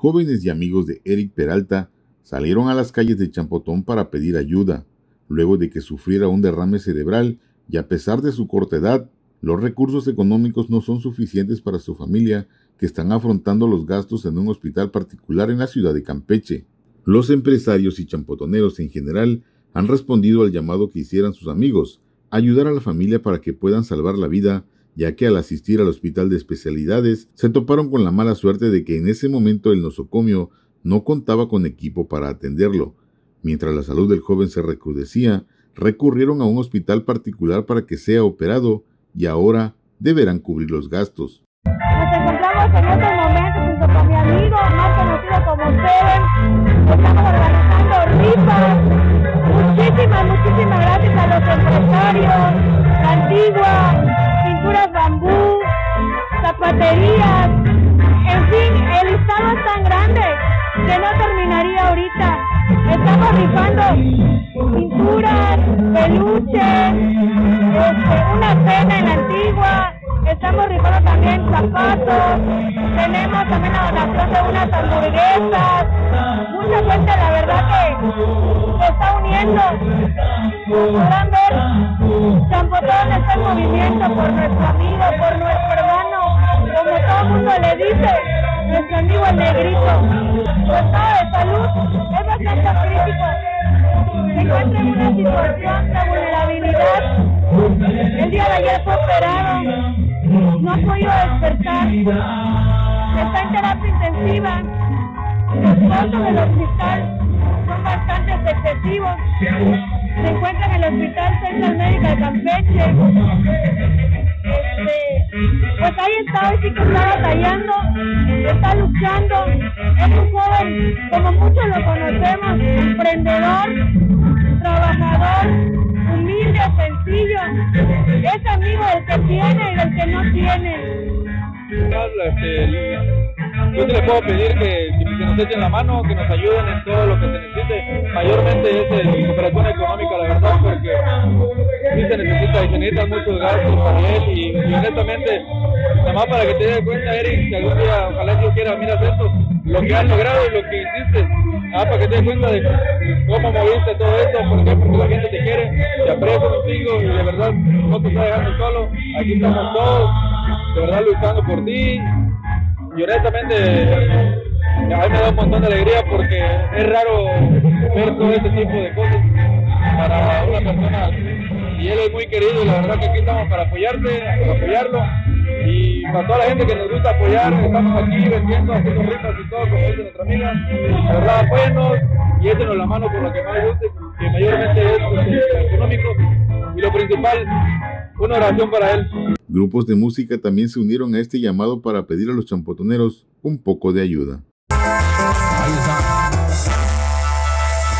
jóvenes y amigos de Eric Peralta salieron a las calles de Champotón para pedir ayuda, luego de que sufriera un derrame cerebral y a pesar de su corta edad, los recursos económicos no son suficientes para su familia, que están afrontando los gastos en un hospital particular en la ciudad de Campeche. Los empresarios y champotoneros en general han respondido al llamado que hicieran sus amigos, ayudar a la familia para que puedan salvar la vida, ya que al asistir al hospital de especialidades se toparon con la mala suerte de que en ese momento el nosocomio no contaba con equipo para atenderlo. Mientras la salud del joven se recrudecía, recurrieron a un hospital particular para que sea operado y ahora deberán cubrir los gastos. Nos encontramos en estos momentos junto con mi amigo, más conocido como Seven. Estamos organizando rifas. Muchísimas, muchísimas gracias a los empresarios, Estamos rifando pinturas, peluches, este, una cena en la antigua, estamos rifando también zapatos, tenemos también la donación de unas hamburguesas, mucha gente la verdad que se está uniendo. Podrán ver, Champotón está en movimiento por nuestro amigo, por nuestro hermano, como todo el mundo le dice, nuestro amigo el negrito. Su estado de salud es bastante crítico. Se encuentra en una situación de vulnerabilidad. El día de ayer fue operado. No ha podido despertar. Está en terapia intensiva. Los costos del hospital son bastante excesivos. Se encuentra en el Hospital Central Médica de Campeche. Este, pues ahí está, hoy sí que está batallando, está luchando. Es un joven, como muchos lo conocemos, emprendedor, trabajador, humilde, sencillo. Es amigo del que tiene y del que no tiene. Este, te puedo pedir que, que, nos echen la mano, que nos ayuden en todo lo que se necesite. Mayormente es la cooperación económica, la verdad, porque sí se necesita y se necesitan muchos gastos para él. Y, honestamente, nada más para que te des cuenta, Eric, que algún día, ojalá Dios quiera, miras esto, lo que has logrado y lo que hiciste. Ah, para que te des cuenta de cómo moviste todo esto. Porque la gente te quiere, te aprecia contigo y de verdad no te está dejando solo. Aquí estamos todos, de verdad luchando por ti. Y honestamente, a mí me da un montón de alegría porque es raro ver todo este tipo de cosas para una persona. Y él es muy querido y la verdad que aquí estamos para apoyarte, para apoyarlo. Y para toda la gente que nos gusta apoyar, estamos aquí vendiendo, haciendo rifas y todo, como dice nuestra amiga. La verdad, apóyennos y échenos la mano por lo que más guste, que mayormente es pues, económico. Y lo principal, una oración para él. Grupos de música también se unieron a este llamado para pedir a los champotoneros un poco de ayuda. Ahí.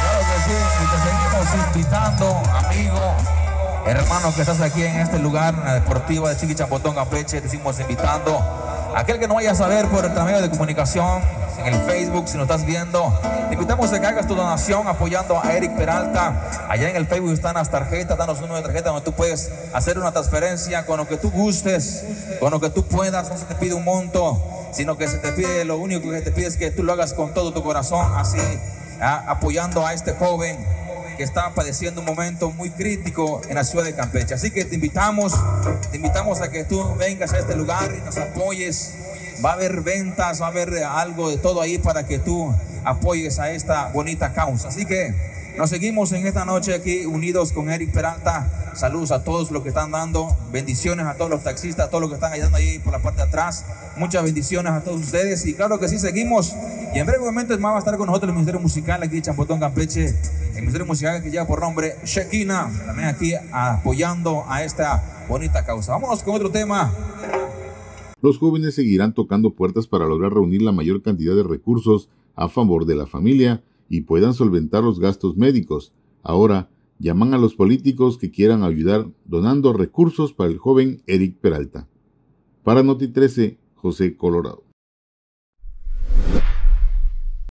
Claro que sí, y te seguimos invitando, amigo, hermano que estás aquí en este lugar, en la deportiva de Chiqui Champotón, Campeche, te seguimos invitando. Aquel que no vaya a saber por el medio de comunicación, en el Facebook, si nos estás viendo, te invitamos a que hagas tu donación apoyando a Eric Peralta. Allá en el Facebook están las tarjetas, danos un número de tarjeta donde tú puedes hacer una transferencia con lo que tú gustes, con lo que tú puedas, no se te pide un monto, sino que se te pide, lo único que te pide es que tú lo hagas con todo tu corazón, así, apoyando a este joven que está padeciendo un momento muy crítico en la ciudad de Campeche. Así que te invitamos, te invitamos a que tú vengas a este lugar y nos apoyes. Va a haber ventas, va a haber algo de todo ahí para que tú apoyes a esta bonita causa. Así que nos seguimos en esta noche aquí unidos con Eric Peralta. Saludos a todos los que están dando. Bendiciones a todos los taxistas, a todos los que están ayudando ahí por la parte de atrás. Muchas bendiciones a todos ustedes. Y claro que sí, seguimos. Y en breve momento más va a estar con nosotros el Ministerio Musical aquí de Champotón, Campeche. El Ministerio Musical que lleva por nombre Shekina. También aquí apoyando a esta bonita causa. Vámonos con otro tema. Los jóvenes seguirán tocando puertas para lograr reunir la mayor cantidad de recursos a favor de la familia y puedan solventar los gastos médicos. Ahora llaman a los políticos que quieran ayudar donando recursos para el joven Eric Peralta. Para Noti 13, José Colorado.